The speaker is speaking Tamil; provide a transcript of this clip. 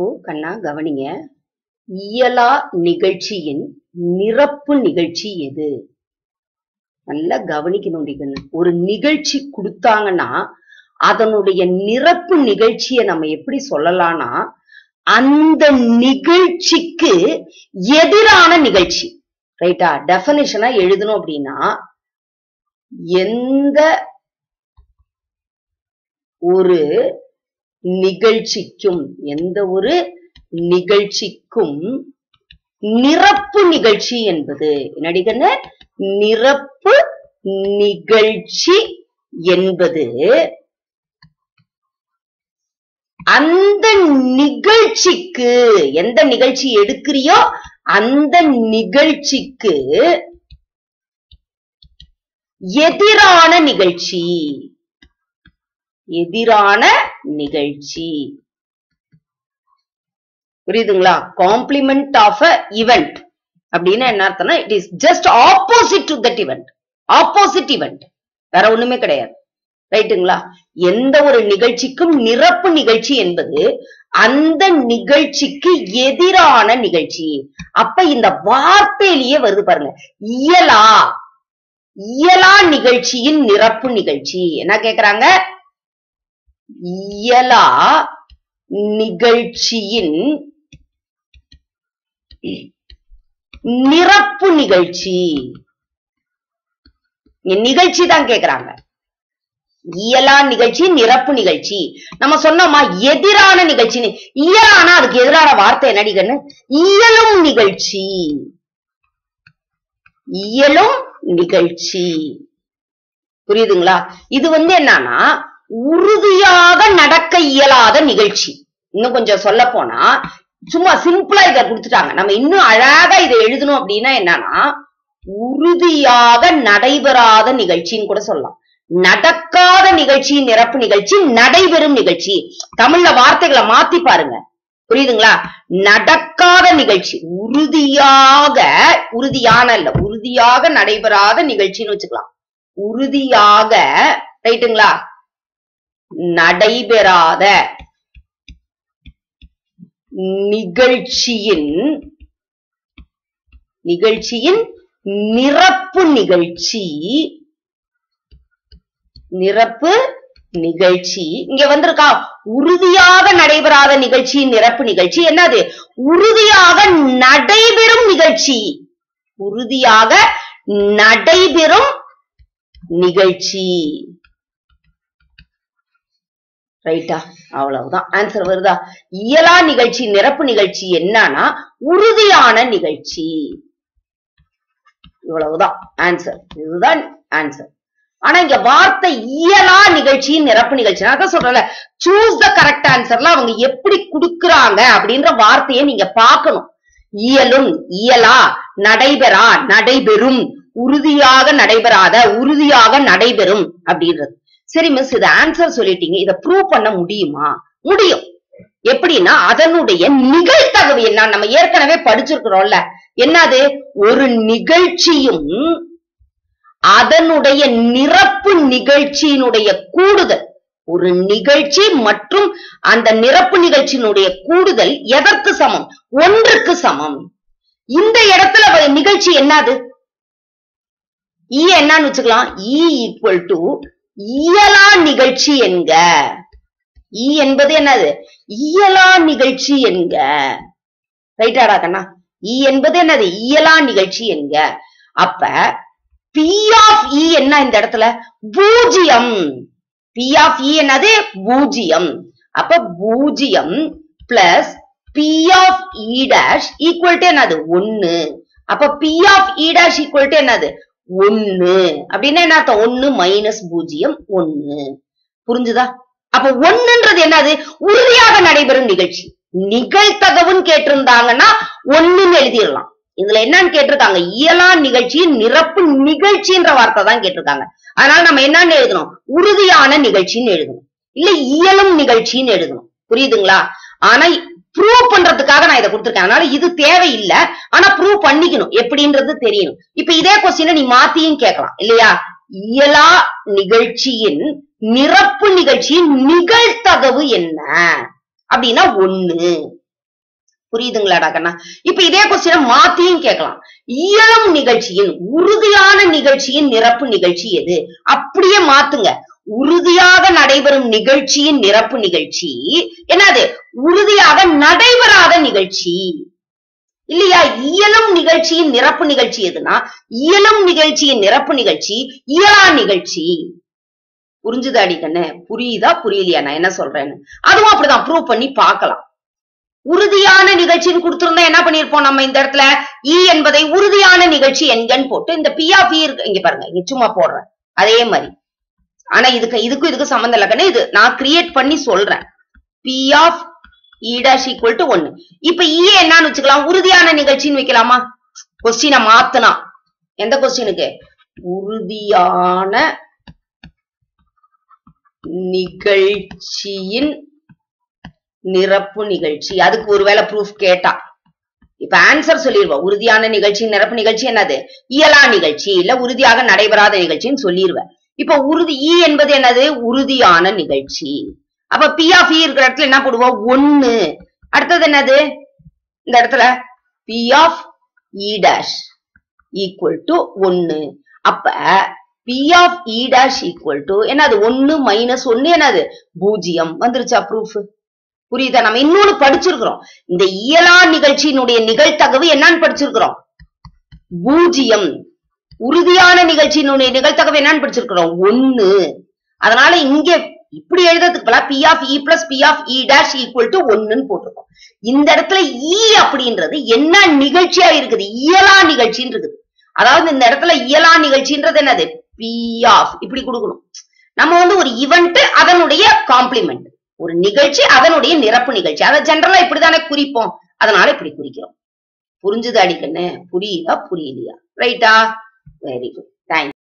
பாப்பு கண்ணா கவனிங்க. இயலா நிகழ்ச்சியின் நிரப்பு நிகழ்ச்சி எது? நல்லா கவனிக்கணும் ஒரு நிகழ்ச்சி கொடுத்தாங்கன்னா அதனுடைய நிரப்பு நிகழ்ச்சியை நம்ம எப்படி சொல்லலாம்னா அந்த நிகழ்ச்சிக்கு எதிரான நிகழ்ச்சி. ரைட்டா? டெபனிஷனா எழுதணும் அப்படின்னா எந்த ஒரு நிகழ்ச்சிக்கும் எந்த ஒரு நிகழ்ச்சிக்கும் நிரப்பு நிகழ்ச்சி என்பது என்னடிக்கன்னு நிரப்பு நிகழ்ச்சி என்பது அந்த நிகழ்ச்சிக்கு எந்த நிகழ்ச்சி எடுக்கிறியோ அந்த நிகழ்ச்சிக்கு எதிரான நிகழ்ச்சி. எதிரான நிகழ்ச்சி. புரியுதுங்களா? காம்ப்ளிமெண்ட் ஆஃப் அ இவெண்ட் அப்படின்னா என்ன அர்த்தம்னா it is just opposite to that event opposite event வேற ஒண்ணுமே கிடையாது. ரைட்டுங்களா எந்த ஒரு நிகழ்ச்சிக்கும் நிரப்பு நிகழ்ச்சி என்பது அந்த நிகழ்ச்சிக்கு எதிரான நிகழ்ச்சி. அப்ப இந்த வார்த்தையிலேயே வருது பாருங்க. இயலா. இயலா நிகழ்ச்சியின் நிரப்பு நிகழ்ச்சி. என்ன கேக்குறாங்க? இயலா நிகழ்ச்சியின் நிரப்பு நிகழ்ச்சி. நிகழ்ச்சி தான் கேக்குறாங்க. இயலா நிகழ்ச்சி நிரப்பு நிகழ்ச்சி. நம்ம சொன்னோமா எதிரான நிகழ்ச்சின்னு. இயலானா அதுக்கு எதிரான வார்த்தை என்னடிக்கன்னு இயலும் நிகழ்ச்சி. இயலும் நிகழ்ச்சி. புரியுதுங்களா? இது வந்து என்னன்னா உறுதியாக நடக்க இயலாத நிகழ்ச்சி. இன்னும் கொஞ்சம் சொல்ல போனா சும்மா சிம்பிளா இத கொடுத்துட்டாங்க. நம்ம இன்னும் அழகா இதை எழுதணும் அப்படின்னா என்னன்னா உறுதியாக நடைபெறாத நிகழ்ச்சின்னு கூட சொல்லலாம். நடக்காத நிகழ்ச்சி நிரப்பு நிகழ்ச்சி நடைபெறும் நிகழ்ச்சி. தமிழ்ல வார்த்தைகளை மாத்தி பாருங்க. புரியுதுங்களா? நடக்காத நிகழ்ச்சி. உறுதியாக உறுதியான இல்ல உறுதியாக நடைபெறாத நிகழ்ச்சின்னு வச்சுக்கலாம். உறுதியாக ரைட்டுங்களா? நடைபெறாத நிகழ்ச்சியின் நிகழ்ச்சியின் நிரப்பு நிகழ்ச்சி. நிரப்பு நிகழ்ச்சி. இங்க வந்திருக்கா. உறுதியாக நடைபெறாத நிகழ்ச்சி நிரப்பு நிகழ்ச்சி. என்னது? உறுதியாக நடைபெறும் நிகழ்ச்சி. உறுதியாக நடைபெறும் நிகழ்ச்சி. ரைட்டா அவ்வளவுதான். ஆன்சர் வருதா? இயலா நிகழ்ச்சி நிரப்பு நிகழ்ச்சி என்னன்னா உறுதியான நிகழ்ச்சி. இவ்வளவுதான். ஆன்சர் இதுதான் ஆன்சர் ஆனா இங்க வார்த்தை இயலா நிகழ்ச்சி நிரப்பு நிகழ்ச்சி. நான் தான் சொல்றேன்ல சூஸ் த கரெக்ட் ஆன்சர்ல அவங்க எப்படி குடுக்குறாங்க அப்படின்ற வார்த்தையை நீங்க பாக்கணும் இயலும் இயலா நடைபெறா நடைபெறும். உறுதியாக நடைபெறாத உறுதியாக நடைபெறும் அப்படின்றது. சரி மிஸ் இது ஆன்சர் சொல்லிட்டீங்க. இத ப்ரூவ் பண்ண முடியுமா? முடியும். எப்படின்னா அதனுடைய நிகழ்த்தகவு என்ன? நம்ம ஏற்கனவே படிச்சிருக்கிறோம்ல. என்னது? ஒரு நிகழ்ச்சியும் அதனுடைய நிரப்பு நிகழ்ச்சியினுடைய கூடுதல். ஒரு நிகழ்ச்சி மற்றும் அந்த நிரப்பு நிகழ்ச்சியினுடைய கூடுதல் எதற்கு சமம்? ஒன்றுக்கு சமம். இந்த இடத்துல நிகழ்ச்சி என்னது? இ என்னன்னு வச்சுக்கலாம். இ ஈக்குவல் டு இயலா நிகழ்ச்சி என்க. ஈ என்பது என்னது? இயலா நிகழ்ச்சி என்க. ரைட்டாடா கண்ணா? இ என்பது என்னது? இயலா நிகழ்ச்சி என்க. அப்ப பி ஆஃப் இ என்ன இந்த இடத்துல? பூஜ்ஜியம். பி ஆஃப் இ என்னது? பூஜ்ஜியம். அப்ப பூஜ்ஜியம் plus P of E dash equal to என்னது? ஒன்னு அப்ப P of E dash equal to என்னது? ஒன்னு அப்படின்னா என்ன அர்த்தம்? ஒன்னு மைனஸ் பூஜ்ஜியம் ஒன்னு புரிஞ்சுதா? அப்ப ஒண்ணுன்றது என்னது? உறுதியாக நடைபெறும் நிகழ்ச்சி. நிகழ்த்தகவுன்னு கேட்டிருந்தாங்கன்னா ஒண்ணுன்னு எழுதிடலாம். இதுல என்னன்னு கேட்டிருக்காங்க? இயலா நிகழ்ச்சி நிரப்பு நிகழ்ச்சின்ற வார்த்தை தான் கேட்டிருக்காங்க. அதனால நம்ம என்னன்னு எழுதணும்? உறுதியான நிகழ்ச்சின்னு எழுதணும். இல்ல இயலும் நிகழ்ச்சின்னு எழுதணும். புரியுதுங்களா? ஆனா ப்ரூவ் பண்றதுக்காக நான் இதை கொடுத்துருக்கேன். அதனால இது தேவையில்லை. ஆனா ப்ரூவ் பண்ணிக்கணும். எப்படின்றது தெரியணும். இப்ப இதே கொஸ்டினை நீ மாத்தியும் கேட்கலாம். இல்லையா? இயலா நிகழ்ச்சியின் நிரப்பு நிகழ்ச்சியின் நிகழ்த்தகவு என்ன? அப்படின்னா ஒண்ணு. புரியுதுங்களாடா கண்ணா இப்ப இதே கொஸ்டின் மாத்தியும் கேட்கலாம். இயலும் நிகழ்ச்சியின் உறுதியான நிகழ்ச்சியின் நிரப்பு நிகழ்ச்சி எது? அப்படியே மாத்துங்க. உறுதியாக நடைபெறும் நிகழ்ச்சியின் நிரப்பு நிகழ்ச்சி. என்னது? உறுதியாக நடைபெறாத நிகழ்ச்சி. இல்லையா? இயலும் நிகழ்ச்சியின் நிரப்பு நிகழ்ச்சி எதுனா? இயலும் நிகழ்ச்சியின் நிரப்பு நிகழ்ச்சி இயலா நிகழ்ச்சி. புரிஞ்சுதா அடிக்கண்ணு புரியுதா? புரியலையா? நான் என்ன சொல்றேன்னு. அதுவும் அப்படிதான். ப்ரூவ் பண்ணி பார்க்கலாம். உறுதியான நிகழ்ச்சின்னு கொடுத்திருந்தா என்ன பண்ணிருப்போம் நம்ம இந்த இடத்துல? இ என்பதை உறுதியான நிகழ்ச்சி என்கன்னு போட்டு இந்த பி ஆஃப் e இருக்கு. இங்க பாருங்க. இங்க சும்மா போடுறேன். அதே மாதிரி. ஆனா இதுக்கு இதுக்கும் இதுக்கு சம்மந்தம் இல்ல. கண்ணு இது நான் கிரியேட் பண்ணி சொல்றேன். பி ஆஃப் ஈக்குவல் டு ஒன்னு இப்ப e இஏ என்னன்னு வச்சுக்கலாம். உறுதியான நிகழ்ச்சின்னு வைக்கலாமா? கொஸ்டினை மாத்தனா. எந்த கொஸ்டினுக்கு உறுதியான நிகழ்ச்சியின் நிரப்பு நிகழ்ச்சி. அதுக்கு ஒருவேளை ப்ரூஃப் கேட்டா. இப்ப ஆன்சர் சொல்லிருவா. உறுதியான நிகழ்ச்சி நிரப்பு நிகழ்ச்சி என்னது? இயலா நிகழ்ச்சி. இல்ல உறுதியாக நடைபெறாத நிகழ்ச்சின்னு சொல்லிடுவேன் இப்ப உறுதி இ என்பது என்னது? உறுதியான நிகழ்ச்சி. அப்ப பி ஆஃப் இ இருக்கிற இடத்துல என்ன போடுவோம்? ஒன்னு அடுத்தது என்னது? இந்த இடத்துல P of E dash equal to ஒன்னு அப்ப P of E dash equal to என்னது? ஒன்னு மைனஸ் ஒன்னு என்னது? பூஜ்ஜியம். வந்துருச்சா ப்ரூஃப் புரியுதா? நம்ம இன்னொன்னு படிச்சிருக்கிறோம். இந்த இயலா நிகழ்ச்சியினுடைய நிகழ்த்தகவு என்னன்னு படிச்சிருக்கிறோம். பூஜ்ஜியம். உறுதியான நிகழ்ச்சியினுடைய நிகழ்த்தகவை என்னன்னு படிச்சிருக்கிறோம். ஒன்னு அதனால இங்க இப்படி எழுதுறதுக்கு பதிலா P of E plus P of E dash equal to ஒன்னுன்னு போட்டிருக்கோம். இந்த இடத்துல இ அப்படின்றது என்ன நிகழ்ச்சியா இருக்குது? இயலா நிகழ்ச்சின்னு இருக்குது. அதாவது இந்த இடத்துல இயலா நிகழ்ச்சின்றது என்னது? பி ஆஃப் இப்படி கொடுக்கணும். நம்ம வந்து ஒரு இவெண்ட் அதனுடைய காம்ப்ளிமெண்ட் ஒரு நிகழ்ச்சி அதனுடைய நிரப்பு நிகழ்ச்சி. அதை ஜென்ரலா இப்படிதானே குறிப்போம். அதனால இப்படி குறிக்கிறோம். புரிஞ்சுது அடிக்கண்ணு? புரியுதா? புரியலையா? ரைட்டா வெரி குட்